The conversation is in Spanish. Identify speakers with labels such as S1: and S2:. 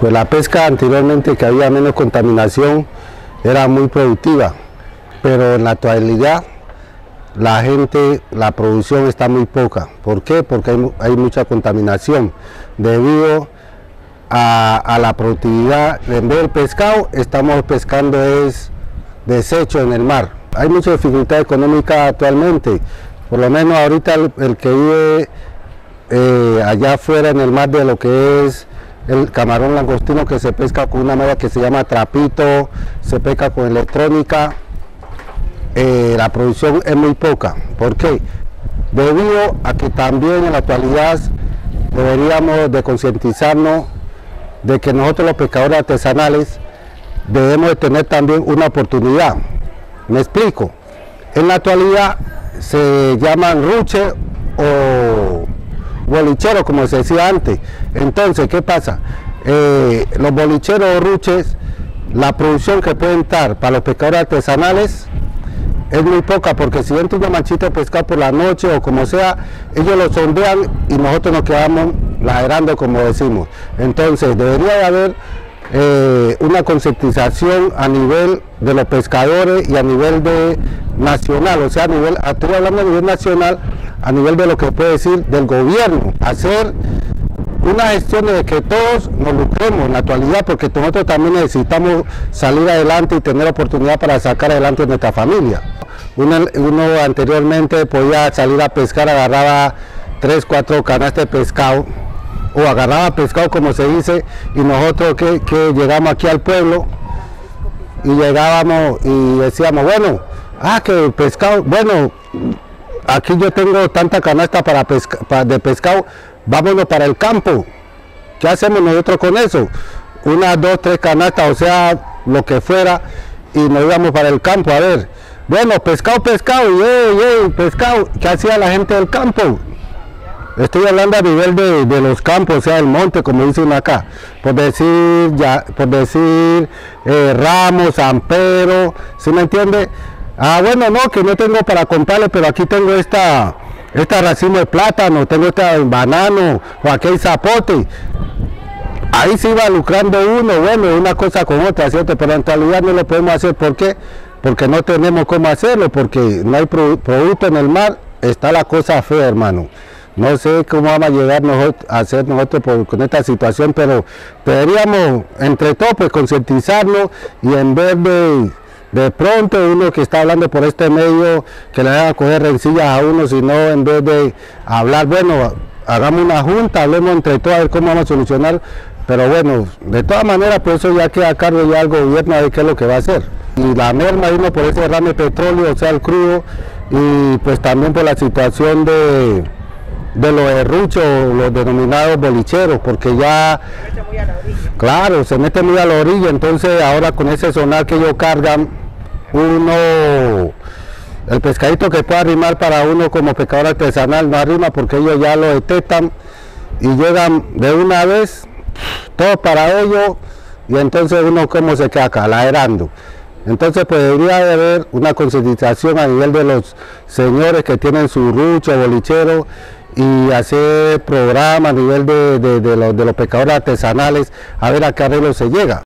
S1: Pues la pesca anteriormente que había menos contaminación era muy productiva, pero en la actualidad la gente, la producción está muy poca. ¿Por qué? Porque hay, mucha contaminación debido a, la productividad. En vez del pescado, estamos pescando es desecho en el mar. Hay mucha dificultad económica actualmente. Por lo menos ahorita el, que vive eh, allá afuera en el mar de lo que es el camarón langostino que se pesca con una malla que se llama trapito, se pesca con electrónica, eh, la producción es muy poca. ¿Por qué? Debido a que también en la actualidad deberíamos de concientizarnos de que nosotros los pescadores artesanales debemos de tener también una oportunidad. Me explico. En la actualidad se llaman ruche o bolicheros, como se decía antes. Entonces, ¿qué pasa? Eh, los bolicheros ruches, la producción que pueden estar para los pescadores artesanales es muy poca porque si entra una manchita de pescado por la noche o como sea, ellos lo sondean y nosotros nos quedamos laderando como decimos. Entonces debería de haber eh, una concientización a nivel de los pescadores y a nivel de nacional, o sea, a nivel, estoy hablando a nivel nacional, a nivel de lo que puede decir del gobierno, hacer una gestión de que todos nos lucremos en la actualidad, porque nosotros también necesitamos salir adelante y tener oportunidad para sacar adelante nuestra familia. Uno, anteriormente podía salir a pescar, agarraba tres, cuatro canastas de pescado, o agarraba pescado como se dice, y nosotros que, llegamos aquí al pueblo y llegábamos y decíamos, bueno, ah, que pescado, bueno, aquí yo tengo tanta canasta para, para de pescado, vámonos para el campo. ¿Qué hacemos nosotros con eso? Una, dos, tres canastas, o sea, lo que fuera, y nos íbamos para el campo a ver. Bueno, pescado, pescado, y pescado. ¿Qué hacía la gente del campo? Estoy hablando a nivel de, los campos, o sea, el monte, como dicen acá. Por decir, ya, por decir eh, Ramos, Ampero, ¿sí me entiende? Ah, bueno, no, que no tengo para comprarle, pero aquí tengo esta, esta racimo de plátano, tengo este banano o aquel zapote. Ahí se iba lucrando uno, bueno, una cosa con otra, ¿cierto? Pero en realidad no lo podemos hacer. ¿Por qué? Porque no tenemos cómo hacerlo, porque no hay producto en el mar, está la cosa fea, hermano. No sé cómo vamos a llegar a hacer nosotros con esta situación, pero deberíamos entre todos pues concientizarnos y en vez de de pronto uno que está hablando por este medio que le a coger rencillas a uno, sino en vez de hablar, bueno, hagamos una junta, hablemos entre todos a ver cómo vamos a solucionar, pero bueno, de todas maneras, pues eso ya queda a cargo ya el gobierno de qué es lo que va a hacer. Y la merma vino por ese derrame de petróleo, o sea, el crudo, y pues también por la situación de, de los herruchos, los denominados bolicheros, porque ya, claro, se mete muy a la orilla, entonces ahora con ese sonar que ellos cargan, uno, el pescadito que puede arrimar para uno como pescador artesanal no arrima porque ellos ya lo detectan y llegan de una vez, todo para ellos y entonces uno como se queda caladerando. Entonces pues debería de haber una concientización a nivel de los señores que tienen su rucho, bolichero y hacer programas a nivel de, los, de los pescadores artesanales a ver a qué arreglo se llega.